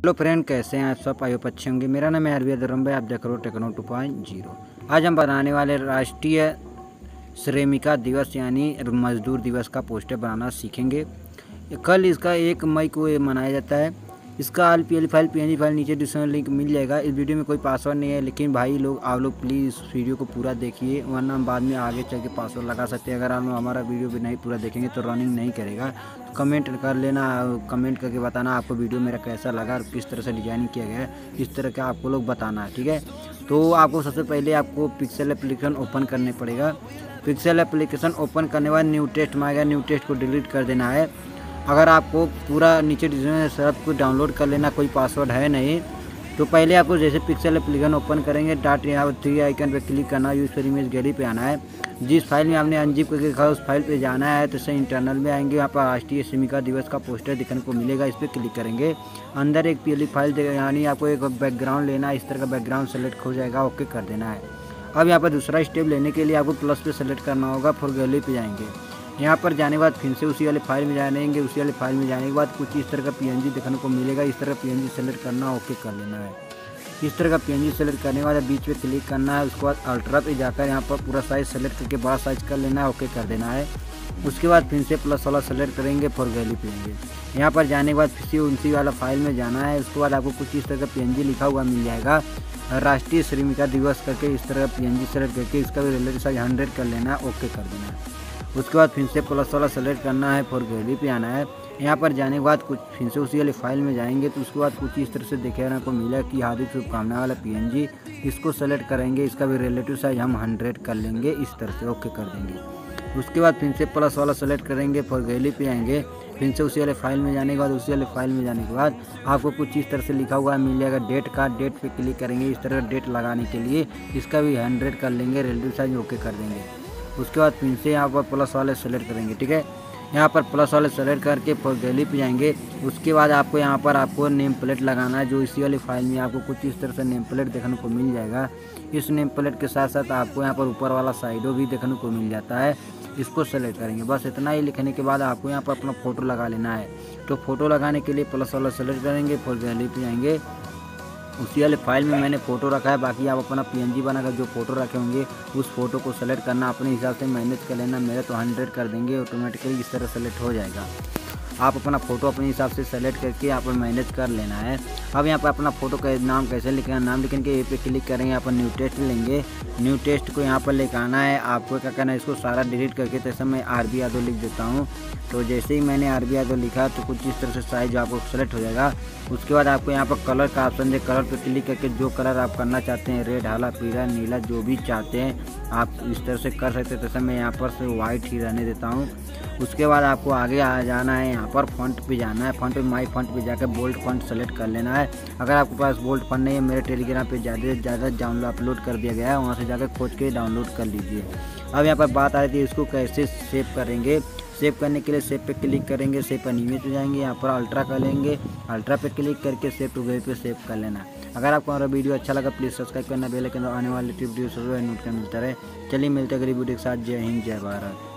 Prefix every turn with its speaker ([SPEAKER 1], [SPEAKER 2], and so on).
[SPEAKER 1] Hello friend, कैसे हैं आप सब? आयो अच्छे होंगे। मेरा नाम है अरबिया धर्म भाई, आप देख रहे हो टेक्नो टू पॉइंट ज़ीरो। आज हम बनाने वाले राष्ट्रीय श्रेमिका दिवस, यानी मजदूर दिवस का पोस्टर बनाना सीखेंगे। कल इसका एक मई को मनाया जाता है। इसका all P L file, P file नीचे डिस्क्रिप्शन लिंक मिल जाएगा। इस वीडियो में कोई पासवर्ड नहीं है, लेकिन भाई लोग, आप लोग प्लीज़ इस वीडियो को पूरा देखिए, वरना हम बाद में आगे चल के पासवर्ड लगा सकते हैं। अगर आप लोग हमारा वीडियो भी नहीं पूरा देखेंगे तो रनिंग नहीं करेगा। तो कमेंट कर लेना कमेंट करके बताना आपको वीडियो मेरा कैसा लगा और किस तरह से डिज़ाइनिंग किया गया है। इस तरह का आपको लोग बताना है ठीक है? तो आपको सबसे पहले आपको पिक्सल एप्लीकेशन ओपन करने पड़ेगा। पिक्सल एप्लीकेशन ओपन करने के बाद न्यू टेस्ट मांगेगा न्यू टेस्ट को डिलीट कर देना है। अगर आपको पूरा नीचे डिज़ाइन सब कुछ डाउनलोड कर लेना, कोई पासवर्ड है नहीं तो पहले आपको जैसे पिक्सल एप्लीकेशन ओपन करेंगे डाट यहाँ थ्री आइकन पे क्लिक करना यूज़ फिर इमेज गैली पे आना है। जिस फ़ाइल में आपने अनजिप करके लिखा उस फ़ाइल पे जाना है तो से इंटरनल में आएँगे, यहाँ पर राष्ट्रीय श्रमिका दिवस का पोस्टर दिखने को मिलेगा, इस पर क्लिक करेंगे। अंदर एक पीली फ़ाइल यानी आपको एक बैकग्राउंड लेना है, इस तरह का बैकग्राउंड सेलेक्ट हो जाएगा ओके कर देना है। अब यहाँ पर दूसरा स्टेप लेने के लिए आपको प्लस पे सेलेक्ट करना होगा फिर गैली पे जाएँगे। यहाँ पर जाने के बाद फिर से उसी वाले फ़ाइल में जानेंगे उसी वाले फ़ाइल में जाने के बाद कुछ इस तरह का पीएनजी देखने को मिलेगा। इस तरह का पीएनजी सेलेक्ट करना ओके कर लेना है। इस तरह का पीएनजी सेलेक्ट करने के बाद बीच में क्लिक करना है, उसके बाद अल्ट्रा पे जाकर यहाँ पर पूरा साइज़ सेलेक्ट करके बड़ा साइज़ कर लेना है ओके कर देना है। उसके बाद फिर से प्लस वाला सेलेक्ट करेंगे फॉर गैली पेंगे यहाँ पर जाने के बाद फिर से उसी वाला फ़ाइल में जाना है, उसके बाद आपको कुछ इस तरह का पीएनजी लिखा हुआ मिल जाएगा। राष्ट्रीय श्रमिका दिवस करके इस तरह का पी सेलेक्ट करके इसका भी रिलेटिव साइज़ हंड्रेड कर लेना ओके कर देना है। उसके बाद फिर से प्लस वाला सेलेक्ट करना है, फॉर गैलरी पे आना है। यहाँ पर जाने के बाद कुछ, फिर से उसी वाले फ़ाइल में जाएँगे तो उसके बाद कुछ इस तरह से देखने को मिला कि हार्दिक शुभकामना वाला पीएनजी इसको सेलेक्ट करेंगे, इसका भी रिलेटिव साइज़ हम हंड्रेड कर लेंगे, इस तरह से ओके कर देंगे। उसके बाद फिर से प्लस वाला सेलेक्ट करेंगे, फॉर गैली पे आएँगे, फिर से उसी वाले फ़ाइल में जाने के बाद, उसी वाले फ़ाइल में जाने के बाद आपको कुछ इस तरह से लिखा हुआ मिल जाएगा डेट का डेट पे क्लिक करेंगे, इस तरह डेट लगाने के लिए, इसका भी हंड्रेड कर लेंगे रिलेटिव साइज़ ओके कर देंगे। उसके बाद फिर से यहाँ पर प्लस वाले सेलेक्ट करेंगे, ठीक है? यहाँ पर प्लस वाले सेलेक्ट करके गैली पे जाएँगे। उसके बाद आपको यहाँ पर आपको नेम प्लेट लगाना है, जो इसी वाली फ़ाइल में आपको कुछ इस तरह से नेम प्लेट देखने को मिल जाएगा। इस नेम प्लेट के साथ साथ आपको यहाँ पर ऊपर वाला साइडो भी देखने को मिल जाता है। इसको सेलेक्ट करेंगे। बस इतना ही लिखने के बाद आपको यहाँ पर अपना फ़ोटो लगा लेना है। तो फ़ोटो लगाने के लिए प्लस वाला सेलेक्ट करेंगे फिर गैली पे जाएँगे। उसी वाले फ़ाइल में मैंने फ़ोटो रखा है, बाकी आप अपना पीएनजी बनाकर जो फ़ोटो रखे होंगे, उस फ़ोटो को सेलेक्ट करना, अपने हिसाब से मैनेज कर लेना, मेरा तो हंड्रेड कर देंगे ऑटोमेटिकली इस तरह सेलेक्ट हो जाएगा। आप अपना फ़ोटो अपने हिसाब से सेलेक्ट करके यहाँ पर मैनेज कर लेना है। अब यहाँ पर अपना फ़ोटो का नाम कैसे लिखना नाम लिखेंगे ए पे क्लिक करेंगे, यहाँ पर न्यू टेस्ट लेंगे। न्यू टेस्ट को यहाँ पर लेकर आना है। आपको क्या करना है? इसको सारा डिलीट करके तैसे मैं आर बी यादव लिख देता हूँ। तो जैसे ही मैंने आर बी यादव लिखा तो कुछ इस तरह से साइज़ आपको सेलेक्ट हो जाएगा। उसके बाद आपको यहाँ पर कलर का ऑप्शन है कलर पर क्लिक करके जो कलर आप करना चाहते हैं रेड हाला पीला नीला जो भी चाहते हैं, आप इस तरह से कर सकते हैं। तैसे मैं यहाँ पर से वाइट ही रहने देता हूँ। उसके बाद आपको आगे आ जाना है, यहाँ पर फंट पे जाना है फंट पे माई फंट पे जाकर बोल्ट फंट सेलेक्ट कर लेना है। अगर आपके पास बोल्ट फंट नहीं है, मेरे टेलीग्राम पे ज़्यादा से ज़्यादा डाउनलोड अपलोड कर दिया गया है, वहाँ से जाकर खोज के डाउनलोड कर लीजिए। अब यहाँ पर बात आ रही थी इसको कैसे सेव करेंगे। सेव करने के लिए सेव पे क्लिक करेंगे सेव पर नीचे जाएँगे, यहाँ पर अल्ट्रा कर लेंगे। अल्ट्रा पे क्लिक करके सेव टू गए पे सेव कर लेना। अगर आपको हमारा वीडियो अच्छा लगा प्लीज़ सब्सक्राइब करना बेल आने वाले वीडियो सब नोट कर मिलता रहे। चलिए मिलते अगली वीडियो के साथ। जय हिंद, जय भारत।